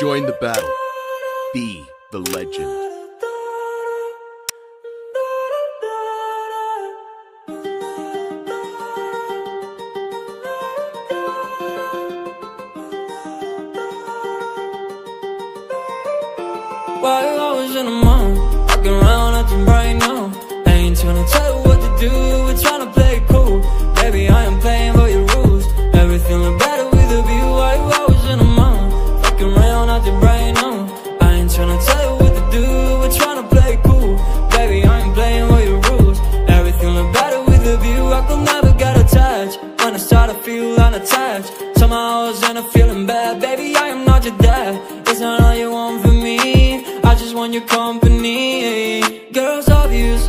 Join the battle. Be the legend. Why I was in acting right now ain't tryna tell you what to do We're something right now. I ain't tryna tell you what to do We're tryna play cool. Baby, I ain't playing with your rules. Everything look better with the view I could never get attached When I start to feel unattached. Somehow I was in a feeling bad. Baby, I am not your dad. It's not all you want from me. I just want your company. Girls, obvious,